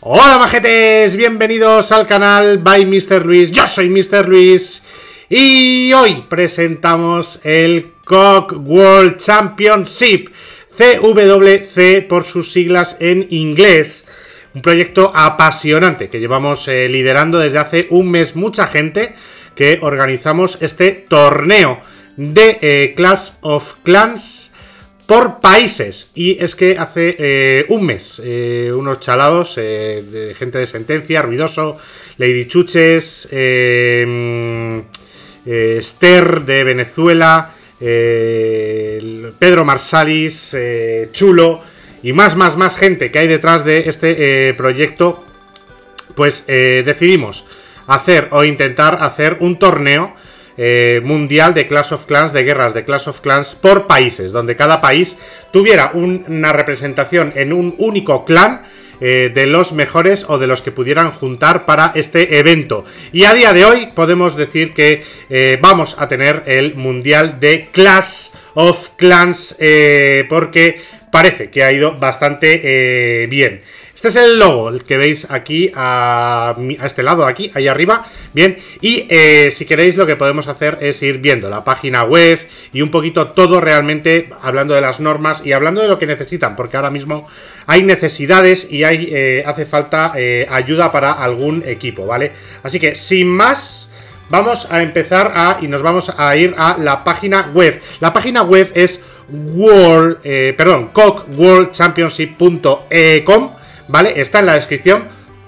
Hola majetes, bienvenidos al canal by Mr. Luis, yo soy Mr. Luis y hoy presentamos el Cock World Championship, CWC por sus siglas en inglés. Un proyecto apasionante que llevamos eh, liderando desde hace un mes mucha gente que organizamos este torneo de eh, Clash of Clans por países. Y es que hace eh, un mes, eh, unos chalados eh, de gente de sentencia, ruidoso, Lady Chuches, Esther de Venezuela, Pedro Marsalis, Chulo y más, más, más gente que hay detrás de este proyecto, pues decidimos hacer o intentar hacer un torneo eh, mundial de Clash of Clans, de guerras de Clash of Clans por países, donde cada país tuviera una representación en un único clan. Eh, de los mejores o de los que pudieran juntar para este evento. Y a día de hoy podemos decir que eh, vamos a tener el Mundial de Clash of Clans porque parece que ha ido bastante bien. Este es el logo, que veis aquí a, este lado, aquí, ahí arriba. Bien, y eh, si queréis lo que podemos hacer es ir viendo la página web y un poquito todo realmente hablando de las normas y hablando de lo que necesitan, porque ahora mismo hay necesidades y hay, eh, hace falta eh, ayuda para algún equipo, ¿vale? Así que sin más... Vamos a empezar a y nos vamos a ir a la página web. La página web es world, cockworldchampionship.com ¿vale? Está en la descripción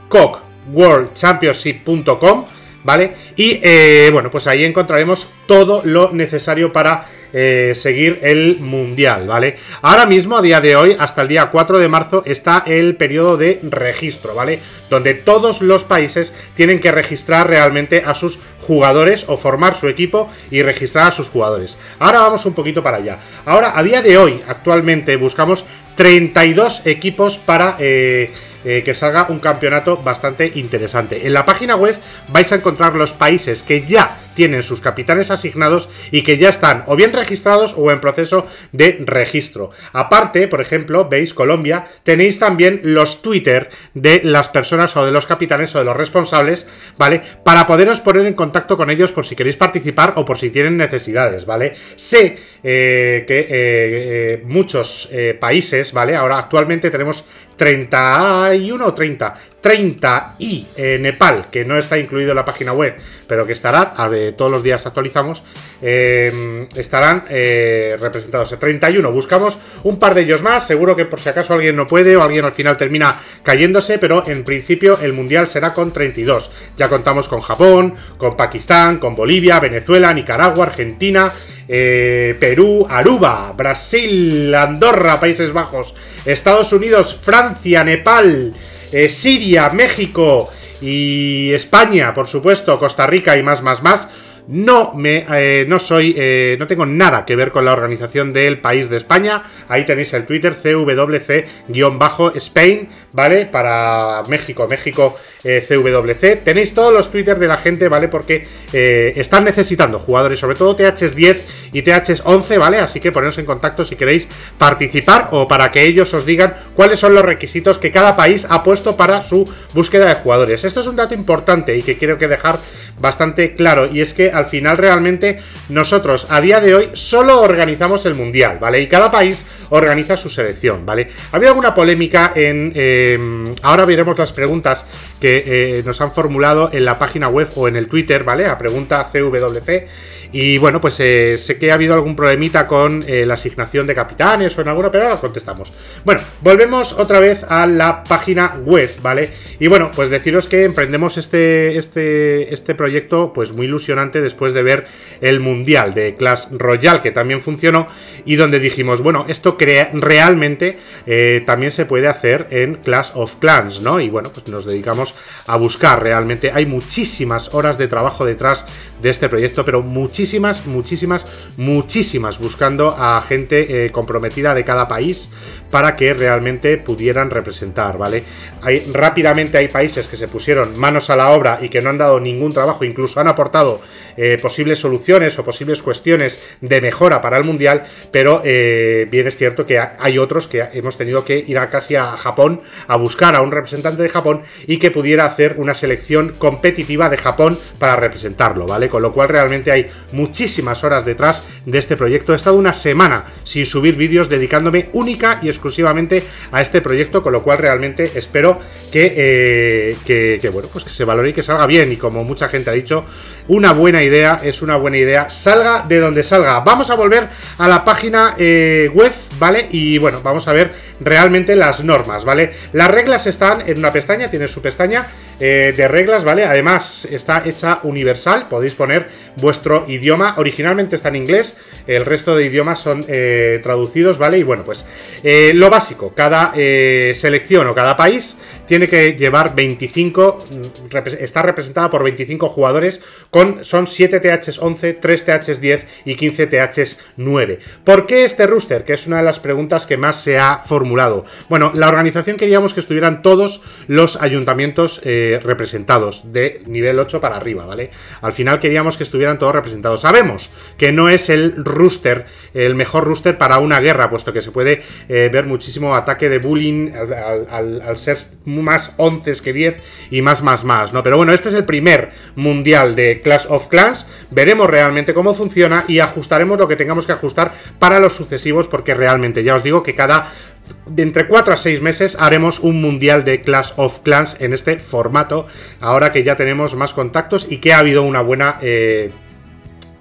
cockworldchampionship.com, ¿vale? Y eh, bueno, pues ahí encontraremos todo lo necesario para eh, seguir el mundial, ¿vale? Ahora mismo, a día de hoy, hasta el día 4 de marzo, está el periodo de registro, ¿vale? Donde todos los países tienen que registrar realmente a sus jugadores o formar su equipo y registrar a sus jugadores. Ahora vamos un poquito para allá. Ahora, a día de hoy, actualmente, buscamos 32 equipos para... Eh, eh, que salga un campeonato bastante interesante. En la página web vais a encontrar los países que ya tienen sus capitanes asignados y que ya están o bien registrados o en proceso de registro. Aparte, por ejemplo, veis Colombia, tenéis también los Twitter de las personas o de los capitanes o de los responsables, ¿vale? Para poderos poner en contacto con ellos por si queréis participar o por si tienen necesidades, ¿vale? Sé eh, que muchos países, ¿vale? Ahora actualmente tenemos 31 o 30. 30 y eh, Nepal, que no está incluido en la página web, pero que estará, todos los días actualizamos, eh, estarán eh, representados. 31, buscamos un par de ellos más, seguro que por si acaso alguien no puede o alguien al final termina cayéndose, pero en principio el mundial será con 32. Ya contamos con Japón, con Pakistán, con Bolivia, Venezuela, Nicaragua, Argentina, Perú, Aruba, Brasil, Andorra, Países Bajos, Estados Unidos, Francia, Nepal, eh, Siria, México y España, por supuesto, Costa Rica y más, más, más. No me, eh, no soy, eh, no tengo nada que ver con la organización del país de España. Ahí tenéis el Twitter CWC-Spain, ¿vale? Para México, México CWC. Tenéis todos los Twitter de la gente, ¿vale? Porque están necesitando jugadores, sobre todo THs 10 y THs 11, ¿vale? Así que poneros en contacto si queréis participar o para que ellos os digan cuáles son los requisitos que cada país ha puesto para su búsqueda de jugadores. Esto es un dato importante y que quiero que dejar bastante claro y es que al final realmente nosotros a día de hoy solo organizamos el mundial, ¿vale? Y cada país organiza su selección, ¿vale? Ha habido alguna polémica en... Em, ahora veremos las preguntas que eh, nos han formulado en la página web o en el Twitter, ¿vale? A pregunta CWC. Y bueno, pues eh, sé que ha habido algún problemita con eh, la asignación de capitanes o en alguna, pero ahora contestamos. Bueno, volvemos otra vez a la página web, ¿vale? Y bueno, pues deciros que emprendemos este, este, este proyecto pues muy ilusionante después de ver el Mundial de Clash Royale, que también funcionó, y donde dijimos, bueno, esto crea, realmente eh, también se puede hacer en Clash of Clans, ¿no? Y bueno, pues nos dedicamos a buscar realmente. Hay muchísimas horas de trabajo detrás de este proyecto, pero muchísimas, muchísimas, muchísimas, buscando a gente eh, comprometida de cada país para que realmente pudieran representar, ¿vale? Hay, rápidamente hay países que se pusieron manos a la obra y que no han dado ningún trabajo, incluso han aportado eh, posibles soluciones o posibles cuestiones de mejora para el Mundial, pero eh, bien es cierto que hay otros que hemos tenido que ir a casi a Japón a buscar a un representante de Japón y que pudiera hacer una selección competitiva de Japón para representarlo, ¿vale? Con lo cual realmente hay muchísimas horas detrás de este proyecto. He estado una semana sin subir vídeos dedicándome única y exclusivamente a este proyecto, con lo cual realmente espero que, eh, bueno, pues que se valore y que salga bien. Y como mucha gente ha dicho, una buena idea es una buena idea, salga de donde salga. Vamos a volver a la página eh, web, ¿vale? Y bueno, vamos a ver realmente las normas, ¿vale? Las reglas están en una pestaña, tiene su pestaña eh, de reglas, ¿vale? Además está hecha universal, podéis poner vuestro idioma, originalmente está en inglés, el resto de idiomas son eh, traducidos, ¿vale? Y bueno, pues eh, lo básico, cada selección o cada país tiene que llevar 25, mm, está representada por 25 jugadores, con, son 7 THs 11, 3 THs 10 y 15 THs 9. ¿Por qué este rooster? Que es una de las preguntas que más se ha formulado. Bueno, la organización queríamos que estuvieran todos los ayuntamientos eh, representados, de nivel 8 para arriba, ¿vale? Al final queríamos que estuvieran todos representados. Sabemos que no es el rooster, el mejor rooster para una guerra, puesto que se puede eh, ver muchísimo ataque de bullying al, al ser más 11 que 10 y más, más, más, ¿no? Pero bueno, este es el primer mundial de Clash of Clans. Veremos realmente cómo funciona y ajustaremos lo que tengamos que ajustar para los sucesivos, porque realmente ya os digo que cada de entre 4 a 6 meses haremos un mundial de Clash of Clans en este formato, ahora que ya tenemos más contactos y que ha habido una buena eh,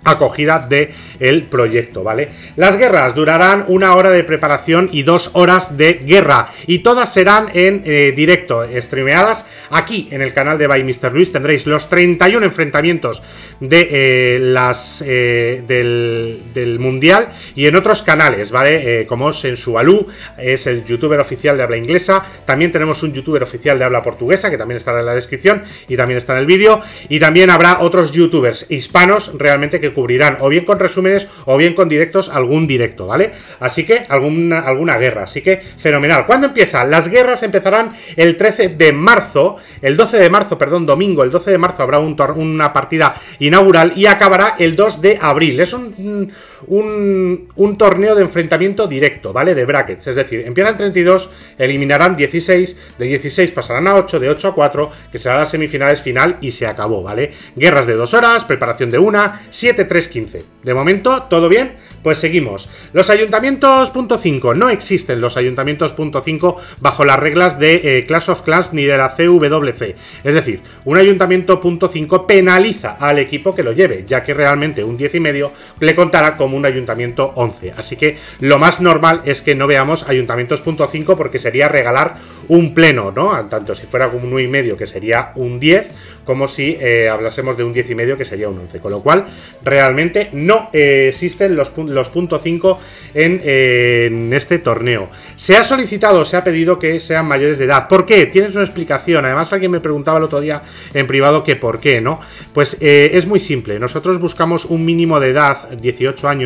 acogida de el proyecto, ¿vale? Las guerras durarán una hora de preparación y dos horas de guerra y todas serán en eh, directo, streameadas aquí en el canal de By Mr. Luis tendréis los 31 enfrentamientos de eh, las eh, del, mundial y en otros canales, ¿vale? como Sensualú, es el youtuber oficial de habla inglesa, también tenemos un youtuber oficial de habla portuguesa que también estará en la descripción y también está en el vídeo y también habrá otros youtubers hispanos realmente que cubrirán o bien con resúmenes o bien con directos algún directo, ¿vale? Así que alguna, alguna guerra, así que fenomenal. ¿Cuándo empiezan? Las guerras empezarán el 13 de marzo, el 12 de marzo, perdón, domingo, el 12 de marzo habrá un una partida inaugural y acabará el 2 de abril. Es un, un, un torneo de enfrentamiento directo, ¿vale? De brackets, es decir, empiezan 32, eliminarán 16, de 16 pasarán a 8, de 8 a 4, que será las semifinales final y se acabó, ¿vale? Guerras de 2 horas, preparación de una, 7 3.15. De momento, ¿todo bien? Pues seguimos. Los ayuntamientos punto .5. No existen los ayuntamientos punto .5 bajo las reglas de eh, Clash of Clans ni de la CWC. Es decir, un ayuntamiento punto .5 penaliza al equipo que lo lleve, ya que realmente un 10 y medio le contará como un ayuntamiento 11. Así que lo más normal es que no veamos ayuntamientos punto .5 porque sería regalar un pleno, ¿no? Tanto si fuera como un 1 y medio que sería un 10, como si eh, hablásemos de un 10 y medio que sería un 11. Con lo cual, realmente no eh, existen los, los puntos 5 en, este torneo. Se ha solicitado, se ha pedido que sean mayores de edad. ¿Por qué? Tienes una explicación. Además, alguien me preguntaba el otro día en privado que por qué, ¿no? Pues eh, es muy simple. Nosotros buscamos un mínimo de edad, 18 años,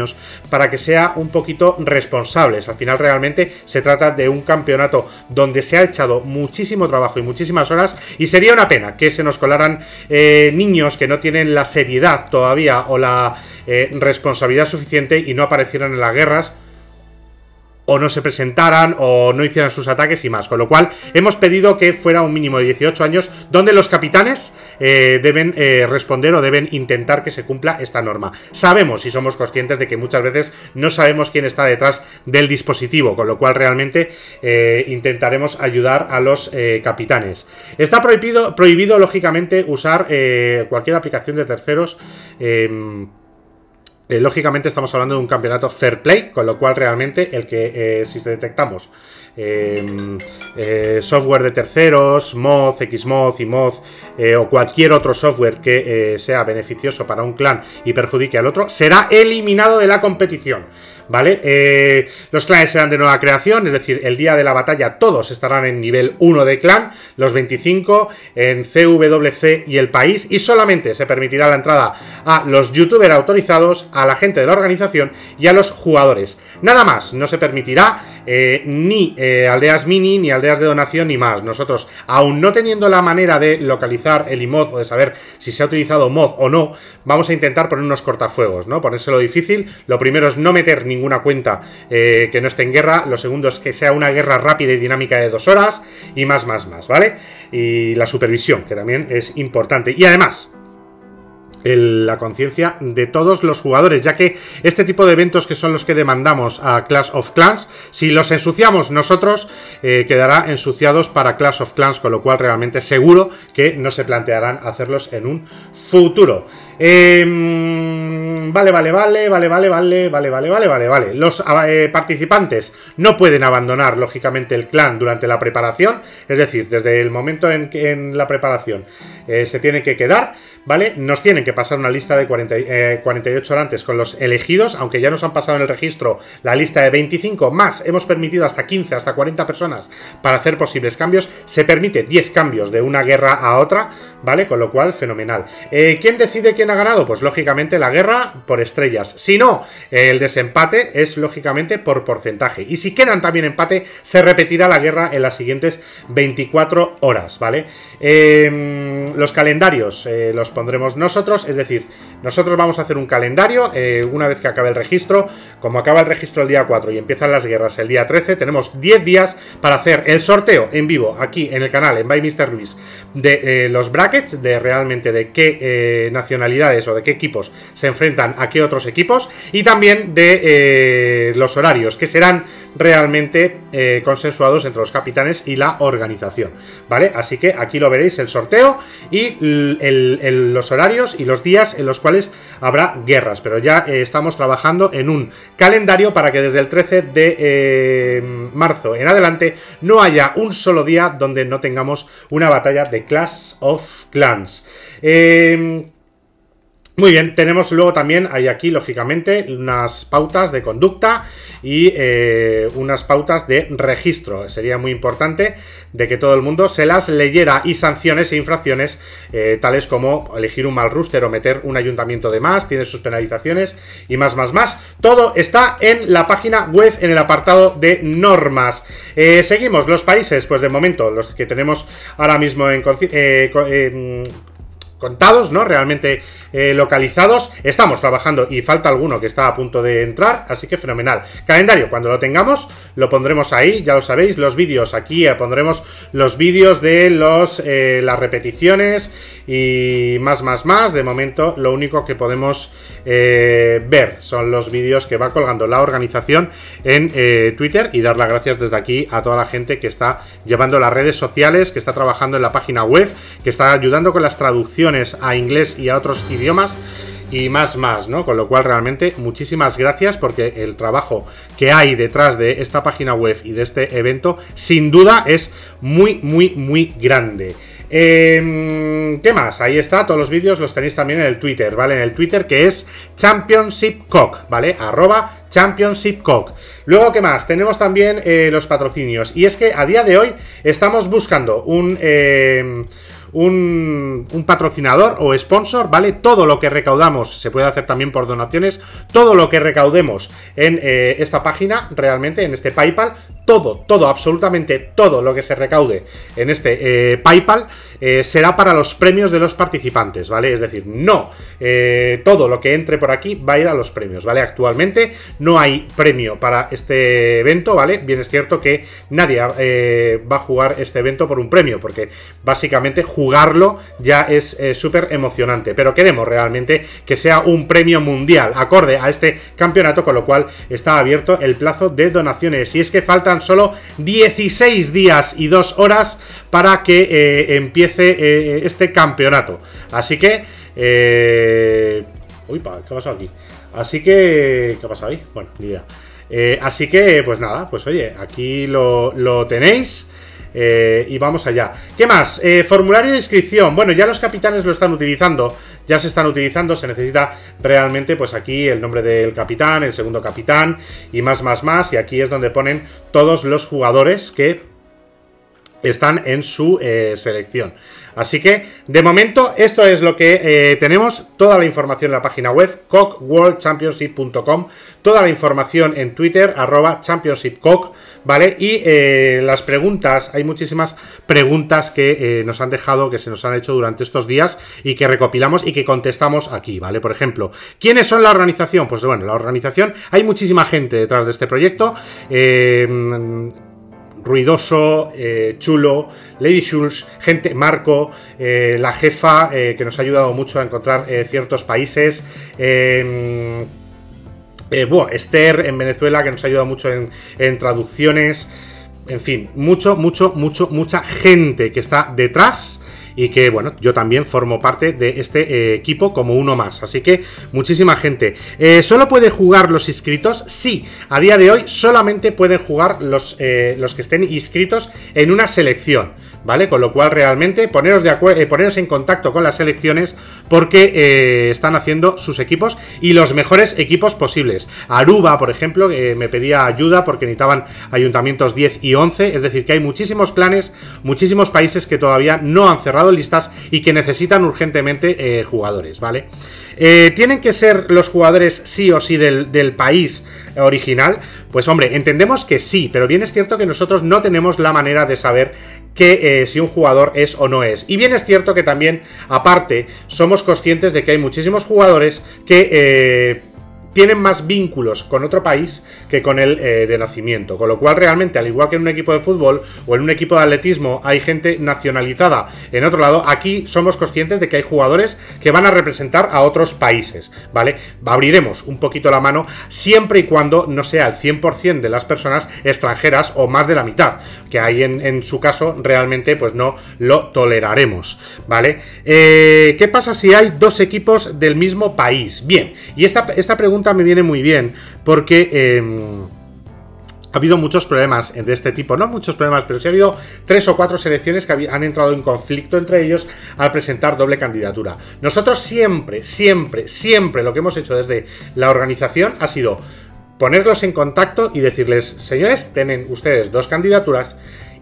para que sea un poquito responsables. Al final, realmente se trata de un campeonato donde se ha echado muchísimo trabajo y muchísimas horas y sería una pena que se nos colaran eh, niños que no tienen la seriedad todavía o la eh, responsabilidad suficiente y no aparecieron en las guerras o no se presentaran o no hicieran sus ataques y más. Con lo cual hemos pedido que fuera un mínimo de 18 años donde los capitanes eh, deben eh, responder o deben intentar que se cumpla esta norma. Sabemos y somos conscientes de que muchas veces no sabemos quién está detrás del dispositivo, con lo cual realmente eh, intentaremos ayudar a los capitanes. Está prohibido, prohibido lógicamente usar cualquier aplicación de terceros em, lógicamente estamos hablando de un campeonato fair play, con lo cual realmente el que si detectamos Em, eh, software de terceros, mod, xmod y mod eh, o cualquier otro software que eh, sea beneficioso para un clan y perjudique al otro, será eliminado de la competición. ¿Vale? Eh, los clanes serán de nueva creación, es decir, el día de la batalla todos estarán en nivel 1 de clan, los 25 en CWC y el país, y solamente se permitirá la entrada a los youtubers autorizados, a la gente de la organización y a los jugadores. Nada más, no se permitirá eh, ni eh, aldeas mini, ni aldeas de donación, ni más. Nosotros, aún no teniendo la manera de localizar el imod o de saber si se ha utilizado mod o no, vamos a intentar poner unos cortafuegos, ¿no? Ponérselo difícil. Lo primero es no meter ningún ninguna cuenta eh, que no esté en guerra. Lo segundo es que sea una guerra rápida y dinámica de dos horas. Y más, más, más, ¿vale? Y la supervisión, que también es importante. Y además, la conciencia de todos los jugadores, ya que este tipo de eventos que son los que demandamos a Clash of Clans, si los ensuciamos nosotros, eh, quedará ensuciados para Clash of Clans, con lo cual realmente seguro que no se plantearán hacerlos en un futuro. Vale, vale, vale, vale, vale, vale, vale, vale, vale, vale, vale. Los participantes no pueden abandonar, lógicamente, el clan durante la preparación, es decir, desde el momento en que en la preparación se tiene que quedar, ¿vale? Nos tienen que pasar una lista de 40, 48 horas antes con los elegidos, aunque ya nos han pasado en el registro la lista de 25, más hemos permitido hasta 15, hasta 40 personas para hacer posibles cambios, se permite 10 cambios de una guerra a otra, ¿vale? Con lo cual, fenomenal. Eh, ¿Quién decide ha ganado? Pues lógicamente la guerra por estrellas. Si no, el desempate es lógicamente por porcentaje. Y si quedan también empate, se repetirá la guerra en las siguientes 24 horas, ¿vale? Em, los calendarios eh, los pondremos nosotros es decir, nosotros vamos a hacer un calendario eh, una vez que acabe el registro. Como acaba el registro el día 4 y empiezan las guerras el día 13, tenemos 10 días para hacer el sorteo en vivo aquí en el canal, en By Mr. Luis, de eh, los brackets, de realmente de qué eh, o de qué equipos se enfrentan a qué otros equipos, y también de los horarios, que serán realmente consensuados entre los capitanes y la organización. ¿Vale? Así que aquí lo veréis el sorteo y los horarios y los días en los cuales habrá guerras, pero ya eh, estamos trabajando en un calendario para que desde el 13 de eh, marzo en adelante no haya un solo día donde no tengamos una batalla de Clash of Clans. Eh, muy bien, tenemos luego también, hay aquí lógicamente unas pautas de conducta y eh, unas pautas de registro. Sería muy importante de que todo el mundo se las leyera y sanciones e infracciones eh, tales como elegir un mal rooster o meter un ayuntamiento de más, tiene sus penalizaciones y más, más, más. Todo está en la página web en el apartado de normas. Eh, seguimos los países, pues de momento los que tenemos ahora mismo en contados, ¿no? Realmente eh, localizados. Estamos trabajando y falta alguno que está a punto de entrar, así que fenomenal. Calendario, cuando lo tengamos, lo pondremos ahí, ya lo sabéis, los vídeos, aquí eh, pondremos los vídeos de los, eh, las repeticiones y más, más, más. De momento, lo único que podemos ver son los vídeos que va colgando la organización en Twitter y dar las gracias desde aquí a toda la gente que está llevando las redes sociales, que está trabajando en la página web, que está ayudando con las traducciones a inglés y a otros idiomas y más más, ¿no? Con lo cual realmente muchísimas gracias porque el trabajo que hay detrás de esta página web y de este evento sin duda es muy, muy, muy grande. Em, ¿Qué más? Ahí está, todos los vídeos los tenéis también en el Twitter, ¿vale? En el Twitter que es Championship Cock, ¿vale? Arroba Championship Cock. Luego, ¿qué más? Tenemos también eh, los patrocinios. Y es que a día de hoy estamos buscando un... Em, un, patrocinador o sponsor, ¿vale? Todo lo que recaudamos se puede hacer también por donaciones. Todo lo que recaudemos en eh, esta página, realmente, en este PayPal, todo, todo, absolutamente todo lo que se recaude en este eh, PayPal eh, será para los premios de los participantes, ¿vale? Es decir, no todo lo que entre por aquí va a ir a los premios, ¿vale? Actualmente no hay premio para este evento, ¿vale? Bien es cierto que nadie va a jugar este evento por un premio, porque básicamente jugarlo ya es eh, súper emocionante. Pero queremos realmente que sea un premio mundial acorde a este campeonato, con lo cual está abierto el plazo de donaciones. Y es que faltan solo 16 días y 2 horas para que eh, empiece eh, este campeonato. Así que... Uy, ¿qué ha pasado aquí? Así que... ¿Qué ha pasado ahí? Bueno, ni idea. Eh, así que, pues nada, pues oye, aquí lo, lo tenéis. Eh, y vamos allá. ¿Qué más? Eh, formulario de inscripción. Bueno, ya los capitanes lo están utilizando. Ya se están utilizando. Se necesita realmente, pues aquí el nombre del capitán, el segundo capitán y más, más, más. Y aquí es donde ponen todos los jugadores que están en su eh, selección. Así que, de momento, esto es lo que eh, tenemos. Toda la información en la página web, cockworldchampionship.com. Toda la información en Twitter, arroba championshipcock, ¿vale? Y eh, las preguntas, hay muchísimas preguntas que nos han dejado, que se nos han hecho durante estos días y que recopilamos y que contestamos aquí, ¿vale? Por ejemplo, ¿quiénes son la organización? Pues bueno, la organización, hay muchísima gente detrás de este proyecto. Eh ruidoso, eh, chulo, Lady Schulz, gente, Marco, eh, la jefa, eh, que nos ha ayudado mucho a encontrar ciertos países. Bueno, Esther en Venezuela, que nos ha ayudado mucho en, traducciones. En fin, mucho, mucho, mucho, mucha gente que está detrás y que, bueno, yo también formo parte de este equipo como uno más. Así que muchísima gente. ¿Solo puede jugar los inscritos? Sí, a día de hoy solamente pueden jugar los, los que estén inscritos en una selección. ¿Vale? Con lo cual realmente poneros, de eh, poneros en contacto con las selecciones porque eh, están haciendo sus equipos y los mejores equipos posibles. Aruba, por ejemplo, me pedía ayuda porque necesitaban ayuntamientos 10 y 11, es decir, que hay muchísimos clanes, muchísimos países que todavía no han cerrado listas y que necesitan urgentemente eh, jugadores, ¿vale? ¿Tienen que ser los jugadores sí o sí del, del país original? Pues hombre, entendemos que sí, pero bien es cierto que nosotros no tenemos la manera de saber que eh, si un jugador es o no es. Y bien es cierto que también, aparte, somos conscientes de que hay muchísimos jugadores que eh, tienen más vínculos con otro país que con el eh, de nacimiento. Con lo cual, realmente, al igual que en un equipo de fútbol o en un equipo de atletismo hay gente nacionalizada en otro lado, aquí somos conscientes de que hay jugadores que van a representar a otros países, ¿vale? Abriremos un poquito la mano siempre y cuando no sea el 100% de las personas extranjeras o más de la mitad, que ahí en, su caso realmente pues no lo toleraremos, ¿vale? Eh, ¿Qué pasa si hay dos equipos del mismo país? Bien, y esta, esta pregunta me viene muy bien porque... Em, ha habido muchos problemas de este tipo, no muchos problemas, pero sí ha habido tres o cuatro selecciones que han entrado en conflicto entre ellos al presentar doble candidatura. Nosotros siempre, siempre, siempre lo que hemos hecho desde la organización ha sido ponerlos en contacto y decirles, señores, tienen ustedes dos candidaturas,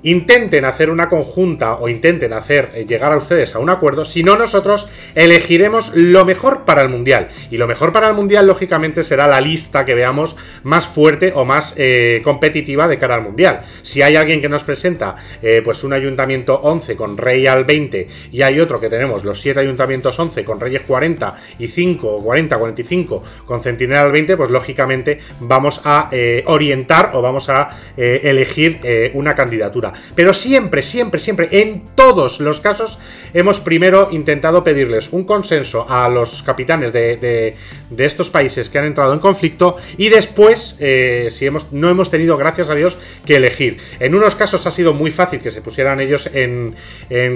intenten hacer una conjunta o intenten hacer eh, llegar a ustedes a un acuerdo, si no nosotros elegiremos lo mejor para el mundial. Y lo mejor para el mundial, lógicamente, será la lista que veamos más fuerte o más eh, competitiva de cara al mundial. Si hay alguien que nos presenta eh, pues un ayuntamiento 11 con rey al 20 y hay otro que tenemos los 7 ayuntamientos 11 con reyes 40 y 5 40, 45 con centinela al 20, pues lógicamente vamos a orientar o vamos a elegir una candidatura. Pero siempre, siempre, siempre, en todos los casos, hemos primero intentado pedirles un consenso a los capitanes de, estos países que han entrado en conflicto y después, eh, si hemos, no hemos tenido, gracias a Dios, que elegir. En unos casos ha sido muy fácil que se pusieran ellos en,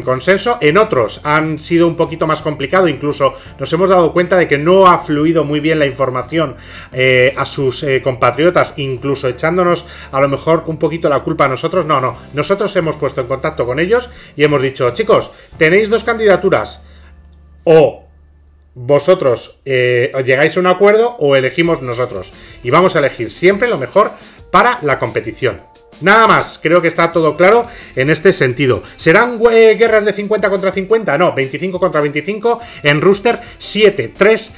consenso, en otros han sido un poquito más complicado, incluso nos hemos dado cuenta de que no ha fluido muy bien la información eh, a sus eh, compatriotas, incluso echándonos a lo mejor un poquito la culpa a nosotros. No, no, no nosotros hemos puesto en contacto con ellos y hemos dicho, chicos, tenéis dos candidaturas. O vosotros eh, llegáis a un acuerdo o elegimos nosotros. Y vamos a elegir siempre lo mejor para la competición. Nada más, creo que está todo claro en este sentido. ¿Serán eh, guerras de 50 contra 50? No, 25 contra 25 en Rooster 7, 3,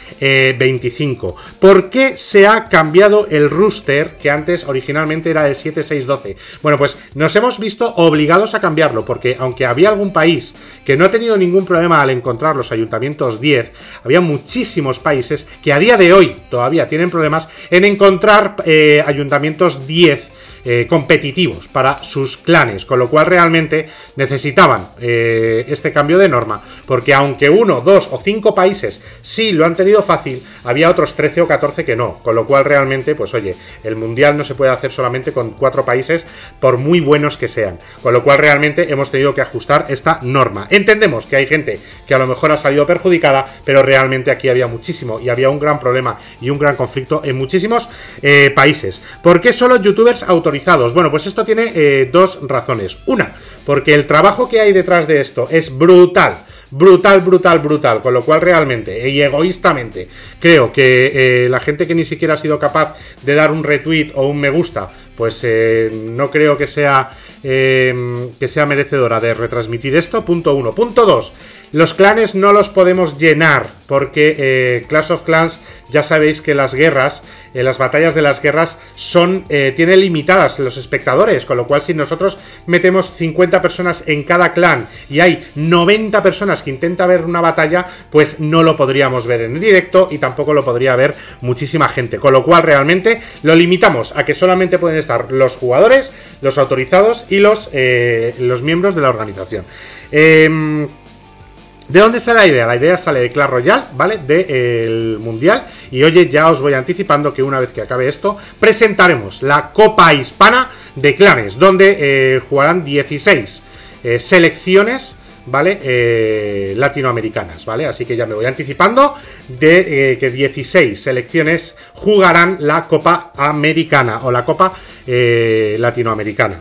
25. ¿Por qué se ha cambiado el Rooster que antes originalmente era de 7, 6, 12? Bueno, pues nos hemos visto obligados a cambiarlo porque aunque había algún país que no ha tenido ningún problema al encontrar los ayuntamientos 10, había muchísimos países que a día de hoy todavía tienen problemas en encontrar eh, ayuntamientos 10 eh, competitivos para sus clanes, con lo cual realmente necesitaban eh, este cambio de norma, porque aunque uno, dos o cinco países sí lo han tenido fácil, había otros 13 o 14 que no, con lo cual realmente, pues oye, el mundial no se puede hacer solamente con cuatro países, por muy buenos que sean, con lo cual realmente hemos tenido que ajustar esta norma. Entendemos que hay gente que a lo mejor ha salido perjudicada, pero realmente aquí había muchísimo y había un gran problema y un gran conflicto en muchísimos eh, países. ¿Por qué solo youtubers autorizados? Bueno, pues esto tiene eh, dos razones. Una, porque el trabajo que hay detrás de esto es brutal brutal, brutal, brutal. Con lo cual, realmente y egoístamente, creo que eh, la gente que ni siquiera ha sido capaz de dar un retweet o un me gusta, pues eh, no creo que sea, eh, que sea merecedora de retransmitir esto. Punto uno. Punto dos. Los clanes no los podemos llenar porque Clash of Clans ya sabéis que las guerras, eh, las batallas de las guerras son, eh, tienen limitadas los espectadores, con lo cual si nosotros metemos 50 personas en cada clan y hay 90 personas que intenta ver una batalla, pues no lo podríamos ver en directo y tampoco lo podría ver muchísima gente, con lo cual realmente lo limitamos a que solamente pueden estar los jugadores, los autorizados y los, eh, los miembros de la organización. Eh, ¿De dónde sale la idea? La idea sale de Clash Royale, ¿vale? Del Mundial. Y oye, ya os voy anticipando que una vez que acabe esto, presentaremos la Copa Hispana de Clanes, donde eh, jugarán 16 eh, selecciones, ¿vale? Eh, latinoamericanas, ¿vale? Así que ya me voy anticipando de que 16 selecciones jugarán la Copa Americana o la Copa Latinoamericana.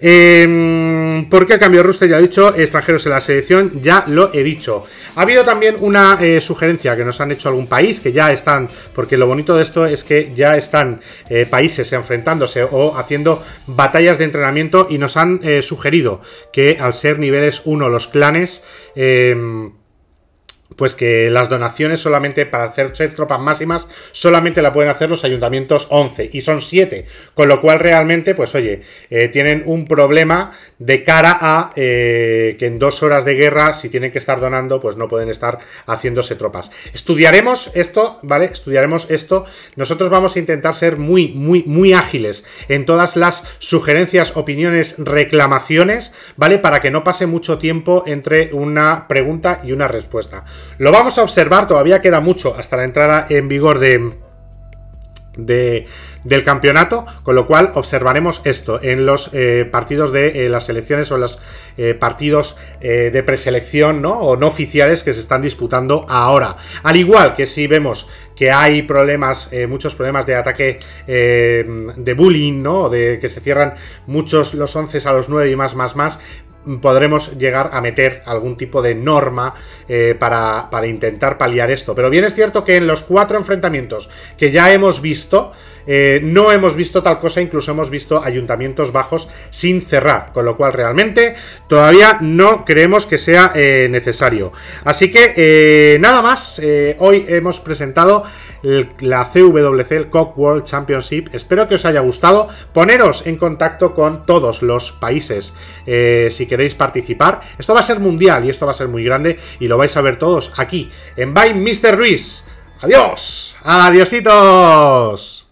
Eh, ¿Por qué cambio Ruster? Ya he dicho, extranjeros en la selección, ya lo he dicho. Ha habido también una eh, sugerencia que nos han hecho algún país, que ya están, porque lo bonito de esto es que ya están eh, países enfrentándose o haciendo batallas de entrenamiento y nos han eh, sugerido que al ser niveles 1 los clanes... Em, pues que las donaciones solamente para hacer tropas máximas solamente la pueden hacer los ayuntamientos 11 y son 7, con lo cual realmente pues oye, eh, tienen un problema de cara a eh, que en dos horas de guerra si tienen que estar donando pues no pueden estar haciéndose tropas. Estudiaremos esto, ¿vale? Estudiaremos esto. Nosotros vamos a intentar ser muy, muy, muy ágiles en todas las sugerencias, opiniones, reclamaciones, ¿vale? Para que no pase mucho tiempo entre una pregunta y una respuesta. Lo vamos a observar, todavía queda mucho hasta la entrada en vigor de, del campeonato, con lo cual observaremos esto en los eh, partidos de eh, las elecciones o en los eh, partidos de preselección ¿no? o no oficiales que se están disputando ahora. Al igual que si vemos que hay problemas, muchos problemas de ataque de bullying, ¿no? de que se cierran muchos los 11 a los 9 y más, más, más, podremos llegar a meter algún tipo de norma eh, para, intentar paliar esto. Pero bien es cierto que en los cuatro enfrentamientos que ya hemos visto, eh, no hemos visto tal cosa, incluso hemos visto ayuntamientos bajos sin cerrar, con lo cual realmente todavía no creemos que sea eh, necesario. Así que nada más, hoy hemos presentado la CWC, el Cock World Championship. Espero que os haya gustado. Poneros en contacto con todos los países eh, si queréis participar. Esto va a ser mundial y esto va a ser muy grande y lo vais a ver todos aquí en By Mr. Ruiz. Adiós. Adiositos.